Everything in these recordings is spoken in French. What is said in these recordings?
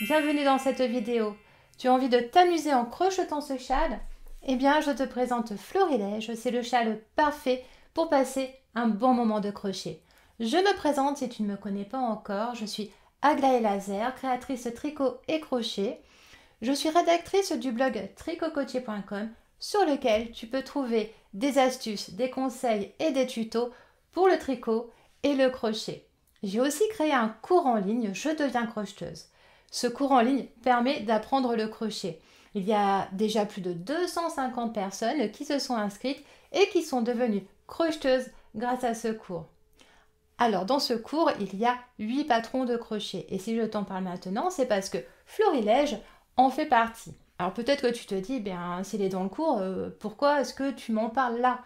bienvenue dans cette vidéo. Tu as envie de t'amuser en crochetant ce châle? Eh bien, je te présente Florilège, c'est le châle parfait pour passer un bon moment de crochet. Je me présente si tu ne me connais pas encore, je suis Aglaé Laser, créatrice tricot et crochet. Je suis rédactrice du blog tricotcotier.com sur lequel tu peux trouver des astuces, des conseils et des tutos pour le tricot et le crochet. J'ai aussi créé un cours en ligne Je deviens crocheteuse. Ce cours en ligne permet d'apprendre le crochet. Il y a déjà plus de 250 personnes qui se sont inscrites et qui sont devenues crocheteuses grâce à ce cours. Alors dans ce cours, il y a 8 patrons de crochet. Et si je t'en parle maintenant, c'est parce que Florilège en fait partie. Alors peut-être que tu te dis, bien s'il est dans le cours, euh, pourquoi est-ce que tu m'en parles là?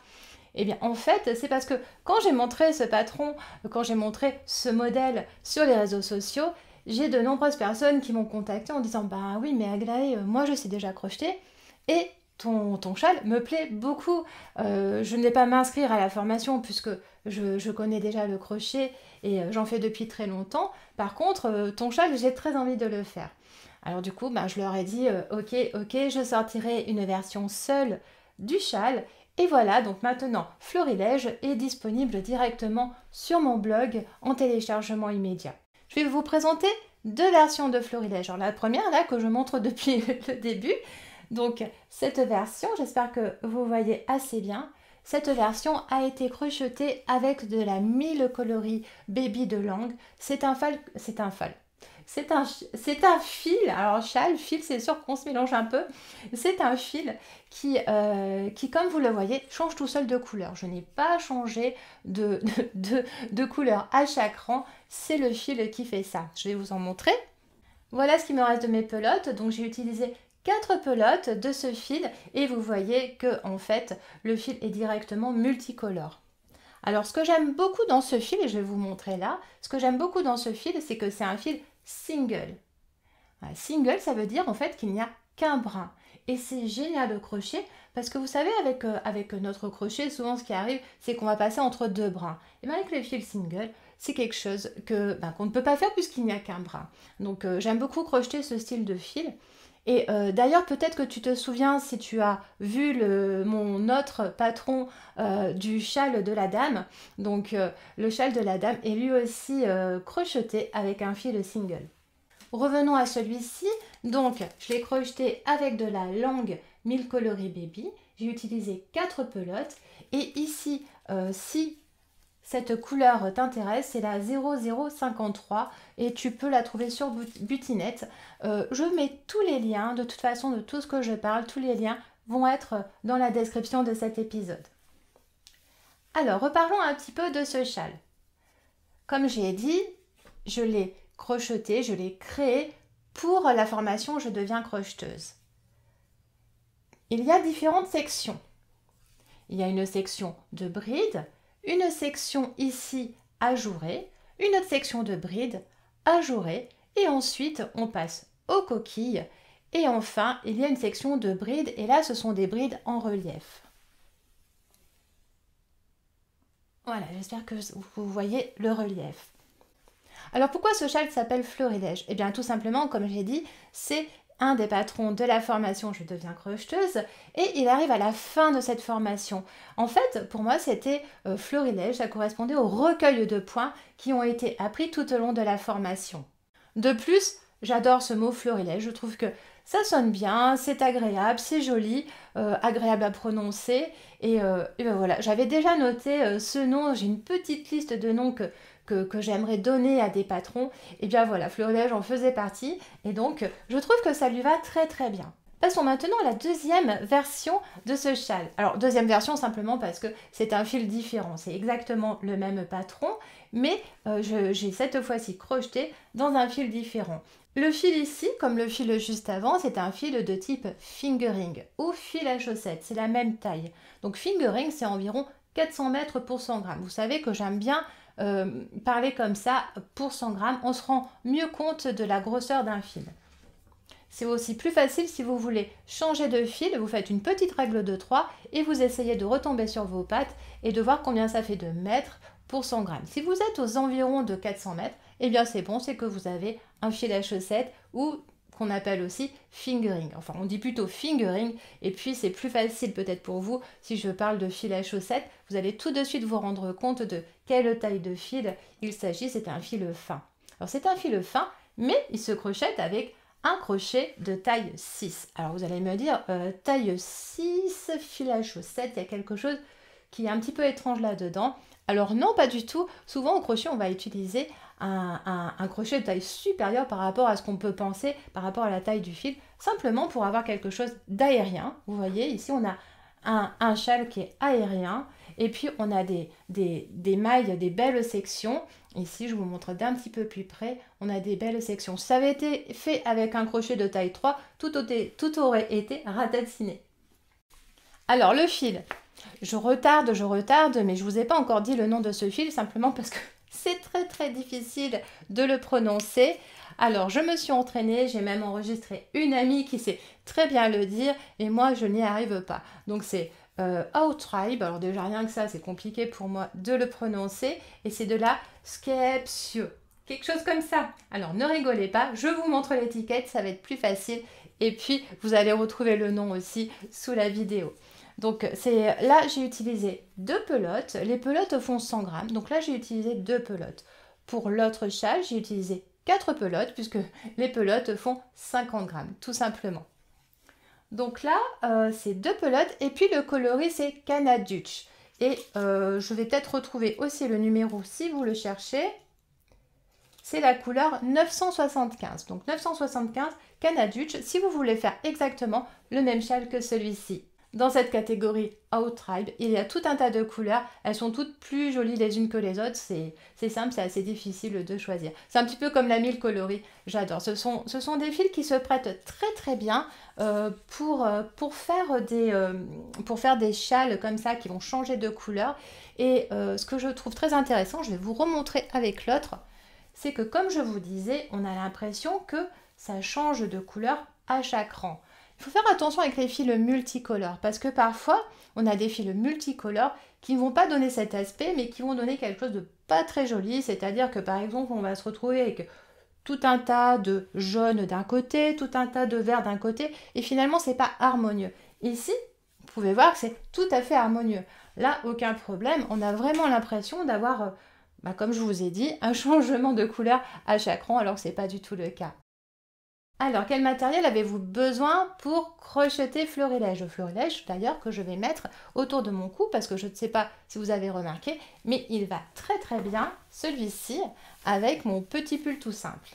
Eh bien, en fait, c'est parce que quand j'ai montré ce patron, quand j'ai montré ce modèle sur les réseaux sociaux, j'ai de nombreuses personnes qui m'ont contacté en disant Bah oui, mais Aglaé, euh, moi je sais déjà crocheter et ton, châle me plaît beaucoup. Euh, je ne vais pas m'inscrire à la formation puisque je, connais déjà le crochet et euh, j'en fais depuis très longtemps. Par contre, ton châle, j'ai très envie de le faire. Alors du coup, bah, je leur ai dit Ok, ok, je sortirai une version seule du châle et voilà, donc maintenant, Florilège est disponible directement sur mon blog en téléchargement immédiat. Je vais vous présenter deux versions de Florilège. La première, là, que je montre depuis le début. Donc cette version, j'espère que vous voyez assez bien. Cette version a été crochetée avec de la mille coloris baby de langue. C'est un fal, c'est un fal, c'est un, fil, alors châle, fil, c'est sûr qu'on se mélange un peu. C'est un fil qui, euh, qui, comme vous le voyez, change tout seul de couleur. Je n'ai pas changé de, couleur à chaque rang. C'est le fil qui fait ça. Je vais vous en montrer. Voilà ce qui me reste de mes pelotes. Donc j'ai utilisé quatre pelotes de ce fil et vous voyez que en fait le fil est directement multicolore. Alors ce que j'aime beaucoup dans ce fil, et je vais vous montrer là, ce que j'aime beaucoup dans ce fil, c'est que c'est un fil single. Single, ça veut dire en fait qu'il n'y a qu'un brin. Et c'est génial le crochet parce que vous savez, avec, euh, avec notre crochet, souvent ce qui arrive, c'est qu'on va passer entre deux brins. Et bien avec le fil single, c'est quelque chose que ben, qu'on ne peut pas faire puisqu'il n'y a qu'un brin. Donc euh, j'aime beaucoup crocheter ce style de fil. Et euh, d'ailleurs, peut-être que tu te souviens, si tu as vu mon autre patron du châle de la dame, donc le châle de la dame est lui aussi crocheté avec un fil single. Revenons à celui-ci. Donc, je l'ai crocheté avec de la langue 1000 coloris baby. J'ai utilisé 4 pelotes. Et ici, euh, si cette couleur t'intéresse, c'est la 0053 et tu peux la trouver sur Butinette. Euh, je mets tous les liens, de toute façon, de tout ce que je parle, tous les liens vont être dans la description de cet épisode. Alors, reparlons un petit peu de ce châle. Comme j'ai dit, je l'ai crocheté, je l'ai créé pour la formation Je deviens crocheteuse. Il y a différentes sections. Il y a une section de bride, une section ici ajourée, une autre section de bride ajourée et ensuite on passe aux coquilles et enfin il y a une section de bride et là ce sont des brides en relief. Voilà, j'espère que vous voyez le relief. Alors pourquoi ce châle s'appelle Florilège Eh bien tout simplement, comme j'ai dit, c'est un des patrons de la formation Je deviens crocheteuse et il arrive à la fin de cette formation. En fait, pour moi, c'était euh, Florilège, ça correspondait au recueil de points qui ont été appris tout au long de la formation. De plus, j'adore ce mot Florilège, je trouve que ça sonne bien, c'est agréable, c'est joli, euh, agréable à prononcer. Et, euh, ben voilà, j'avais déjà noté ce nom, j'ai une petite liste de noms que, que, j'aimerais donner à des patrons, et bien voilà, Florilège en faisait partie, et donc je trouve que ça lui va très très bien. Passons maintenant à la deuxième version de ce châle. Alors deuxième version simplement parce que c'est un fil différent, c'est exactement le même patron, mais euh, j'ai cette fois-ci crocheté dans un fil différent. Le fil ici, comme le fil juste avant, c'est un fil de type fingering ou fil à chaussettes, c'est la même taille. Donc fingering, c'est environ 400 mètres pour 100 grammes. Vous savez que j'aime bien euh, parler comme ça pour 100 grammes, on se rend mieux compte de la grosseur d'un fil. C'est aussi plus facile si vous voulez changer de fil, vous faites une petite règle de 3 et vous essayez de retomber sur vos pattes et de voir combien ça fait de mètres pour 100 grammes. Si vous êtes aux environs de 400 mètres, eh bien c'est bon, c'est que vous avez un fil à chaussettes ou qu'on appelle aussi fingering. Enfin, on dit plutôt fingering. Et puis, c'est plus facile peut-être pour vous si je parle de fil à chaussettes. Vous allez tout de suite vous rendre compte de quelle taille de fil il s'agit. C'est un fil fin. Alors, c'est un fil fin, mais il se crochette avec un crochet de taille 6. Alors, vous allez me dire, euh, taille 6, fil à chaussettes, il y a quelque chose qui est un petit peu étrange là-dedans. Alors non, pas du tout. Souvent au crochet, on va utiliser un, crochet de taille supérieure par rapport à ce qu'on peut penser par rapport à la taille du fil, simplement pour avoir quelque chose d'aérien. Vous voyez, ici on a un, châle qui est aérien, et puis on a des, mailles, des belles sections. Ici, je vous montre d'un petit peu plus près, on a des belles sections. ça avait été fait avec un crochet de taille 3, tout, tout aurait été ratatiné. Alors le fil, je retarde, je retarde, mais je ne vous ai pas encore dit le nom de ce fil, simplement parce que c'est très très difficile de le prononcer. Alors, je me suis entraînée, j'ai même enregistré une amie qui sait très bien le dire, et moi, je n'y arrive pas. Donc, c'est euh, Outribe. Alors, déjà, rien que ça, c'est compliqué pour moi de le prononcer, et c'est de la Skepsio. Quelque chose comme ça. Alors, ne rigolez pas, je vous montre l'étiquette, ça va être plus facile, et puis, vous allez retrouver le nom aussi sous la vidéo. Donc là j'ai utilisé deux pelotes. Les pelotes font 100 grammes. Donc là j'ai utilisé deux pelotes. Pour l'autre châle j'ai utilisé quatre pelotes puisque les pelotes font 50 grammes tout simplement. Donc là euh, c'est deux pelotes et puis le coloris c'est Canaduch. Et euh, je vais peut-être retrouver aussi le numéro si vous le cherchez. C'est la couleur 975. Donc 975 Canaduch si vous voulez faire exactement le même châle que celui-ci. Dans cette catégorie Outribe, il y a tout un tas de couleurs. Elles sont toutes plus jolies les unes que les autres. C'est simple, c'est assez difficile de choisir. C'est un petit peu comme la mille coloris. J'adore. Ce sont, des fils qui se prêtent très très bien euh, euh, euh, pour faire des châles comme ça qui vont changer de couleur. Et ce que je trouve très intéressant, je vais vous remontrer avec l'autre, c'est que comme je vous disais, on a l'impression que ça change de couleur à chaque rang. Faut faire attention avec les fils multicolores parce que parfois on a des fils multicolores qui ne vont pas donner cet aspect mais qui vont donner quelque chose de pas très joli. C'est-à-dire que par exemple on va se retrouver avec tout un tas de jaune d'un côté, tout un tas de vert d'un côté et finalement c'est pas harmonieux. Ici, vous pouvez voir que c'est tout à fait harmonieux. Là, aucun problème. On a vraiment l'impression d'avoir, euh, bah, comme je vous ai dit, un changement de couleur à chaque rang alors que ce n'est pas du tout le cas. Alors, quel matériel avez-vous besoin pour crocheter florilège? Le florilège, d'ailleurs, que je vais mettre autour de mon cou parce que je ne sais pas si vous avez remarqué, mais il va très très bien, celui-ci, avec mon petit pull tout simple.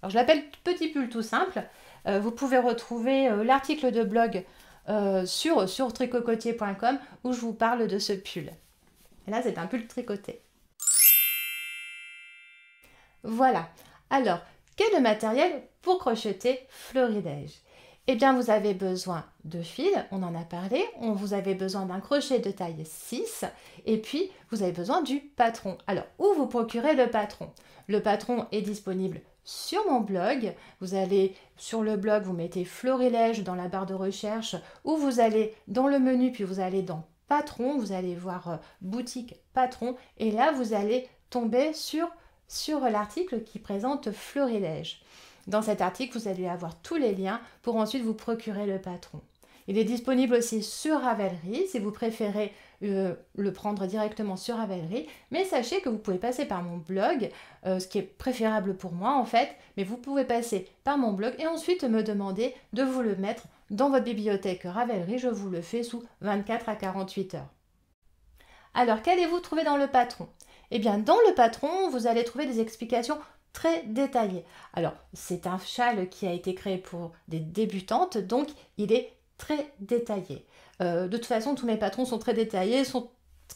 Alors, je l'appelle petit pull tout simple. Euh, vous pouvez retrouver euh, l'article de blog euh, sur, sur tricocotier.com où je vous parle de ce pull. Et là, c'est un pull tricoté. Voilà. Alors, quel matériel pour crocheter florilège Eh bien, vous avez besoin de fil, on en a parlé, on, vous avez besoin d'un crochet de taille 6 et puis vous avez besoin du patron. Alors, où vous procurez le patron? Le patron est disponible sur mon blog. Vous allez sur le blog, vous mettez florilège dans la barre de recherche ou vous allez dans le menu puis vous allez dans patron, vous allez voir euh, boutique patron et là vous allez tomber sur sur l'article qui présente Florilège. Dans cet article, vous allez avoir tous les liens pour ensuite vous procurer le patron. Il est disponible aussi sur Ravelry si vous préférez euh, le prendre directement sur Ravelry. Mais sachez que vous pouvez passer par mon blog, euh, ce qui est préférable pour moi en fait. Mais vous pouvez passer par mon blog et ensuite me demander de vous le mettre dans votre bibliothèque Ravelry. Je vous le fais sous 24 à 48 heures. Alors, qu'allez-vous trouver dans le patron? Eh bien, dans le patron, vous allez trouver des explications très détaillées. Alors, c'est un châle qui a été créé pour des débutantes, donc il est très détaillé. Euh, de toute façon, tous mes patrons sont très détaillés, Ce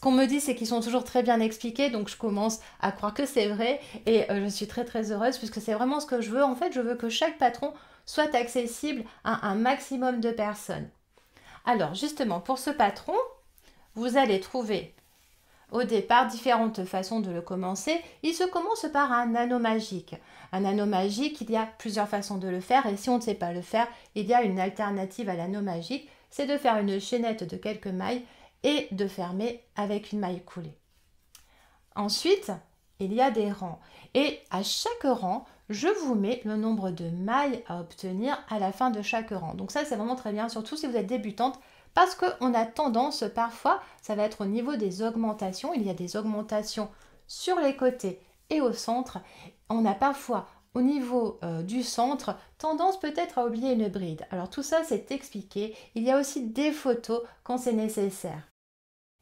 qu'on me dit, c'est qu'ils sont toujours très bien expliqués, donc je commence à croire que c'est vrai et euh, je suis très très heureuse puisque c'est vraiment ce que je veux. En fait, je veux que chaque patron soit accessible à un maximum de personnes. Alors, justement, pour ce patron, vous allez trouver au départ différentes façons de le commencer. Il se commence par un anneau magique. Un anneau magique, il y a plusieurs façons de le faire et si on ne sait pas le faire, il y a une alternative à l'anneau magique, c'est de faire une chaînette de quelques mailles et de fermer avec une maille coulée. Ensuite, il y a des rangs et à chaque rang, je vous mets le nombre de mailles à obtenir à la fin de chaque rang. Donc ça, c'est vraiment très bien, surtout si vous êtes débutante, parce qu'on a tendance parfois, ça va être au niveau des augmentations, il y a des augmentations sur les côtés et au centre. On a parfois au niveau euh, du centre, tendance peut-être à oublier une bride. Alors tout ça, c'est expliqué. Il y a aussi des photos quand c'est nécessaire.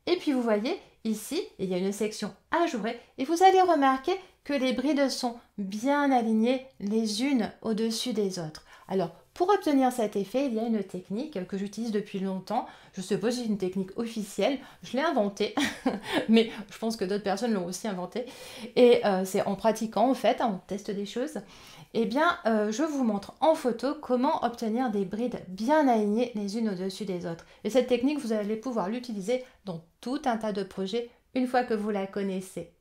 Et puis vous voyez, ici, il y a une section ajourée et vous allez remarquer que les brides sont bien alignées les unes au-dessus des autres. Pour obtenir cet effet, il y a une technique que j'utilise depuis longtemps. Je suppose que c'est une technique officielle. Je l'ai inventée, mais je pense que d'autres personnes l'ont aussi inventée. Et euh, c'est en pratiquant, en fait, on teste des choses. Eh bien, euh, je vous montre en photo comment obtenir des brides bien alignées les unes au-dessus des autres. Et cette technique, vous allez pouvoir l'utiliser dans tout un tas de projets une fois que vous la connaissez.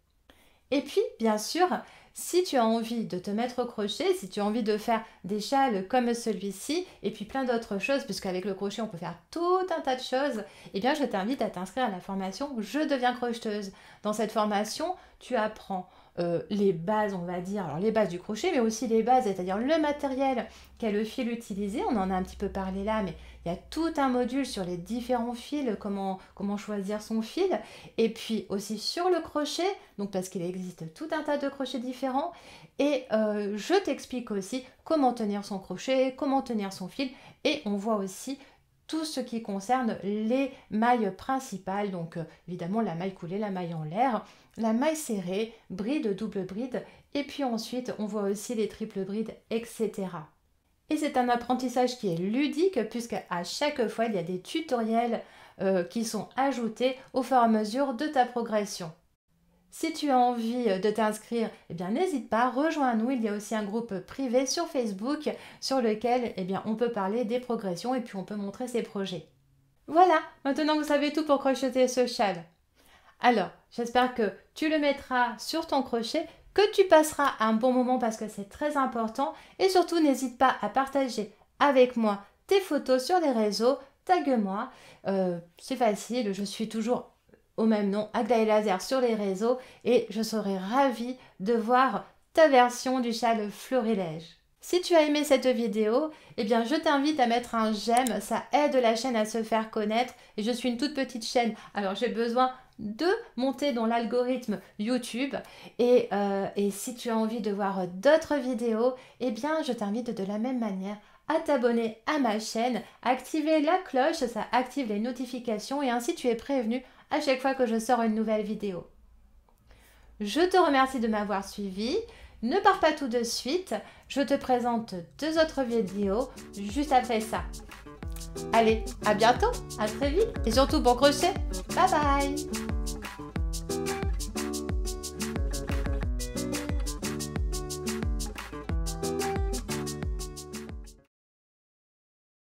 Et puis, bien sûr, si tu as envie de te mettre au crochet, si tu as envie de faire des châles comme celui-ci, et puis plein d'autres choses, puisqu'avec le crochet on peut faire tout un tas de choses, eh bien je t'invite à t'inscrire à la formation Je deviens crocheteuse. Dans cette formation, tu apprends euh, les bases, on va dire, alors les bases du crochet, mais aussi les bases, c'est-à-dire le matériel qu'est le fil utilisé. On en a un petit peu parlé là, mais il y a tout un module sur les différents fils, comment, choisir son fil. Et puis aussi sur le crochet, donc parce qu'il existe tout un tas de crochets différents. Et euh, je t'explique aussi comment tenir son crochet, comment tenir son fil. Et on voit aussi tout ce qui concerne les mailles principales, donc euh, évidemment la maille coulée, la maille en l'air, la maille serrée, bride, double bride, et puis ensuite on voit aussi les triples brides, etc. Et c'est un apprentissage qui est ludique puisque à chaque fois il y a des tutoriels euh, qui sont ajoutés au fur et à mesure de ta progression. Si tu as envie euh, de t'inscrire, eh bien n'hésite pas, rejoins-nous. Il y a aussi un groupe privé sur Facebook sur lequel eh on peut parler des progressions et puis on peut montrer ses projets. Voilà, maintenant vous savez tout pour crocheter ce châle. Alors, j'espère que tu le mettras sur ton crochet, que tu passeras un bon moment parce que c'est très important et surtout n'hésite pas à partager avec moi tes photos sur les réseaux, tague-moi, euh, c'est facile, je suis toujours au même nom, Aglaé Laser sur les réseaux et je serai ravie de voir ta version du châle florilège. Si tu as aimé cette vidéo, eh bien je t'invite à mettre un j'aime, ça aide la chaîne à se faire connaître et je suis une toute petite chaîne, alors j'ai besoin de monter dans l'algorithme YouTube et, euh, et, si tu as envie de voir d'autres vidéos, eh bien je t'invite de la même manière à t'abonner à ma chaîne, activer la cloche, ça active les notifications et ainsi tu es prévenu à chaque fois que je sors une nouvelle vidéo. Je te remercie de m'avoir suivi. Ne pars pas tout de suite, je te présente deux autres vidéos juste après ça. Allez, à bientôt, à très vite et surtout bon crochet. Bye bye